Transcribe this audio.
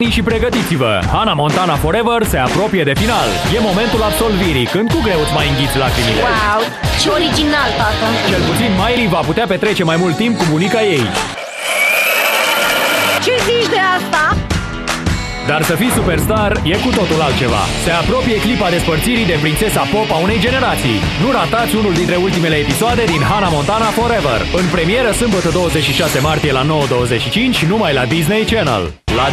Păi și pregătiți-vă! Hannah Montana Forever se apropie de final. E momentul absolvirii, când cu greu îți mai înghiți lacrimile. Wow, ce original, tată! Cel puțin Miley va putea petrece mai mult timp cu bunica ei. Ce zici de asta? Dar să fii superstar e cu totul altceva. Se apropie clipa despărțirii de prințesa pop a unei generații. Nu ratați unul dintre ultimele episoade din Hannah Montana Forever. În premieră sâmbătă 26 martie la 9.25 numai la Disney Channel. La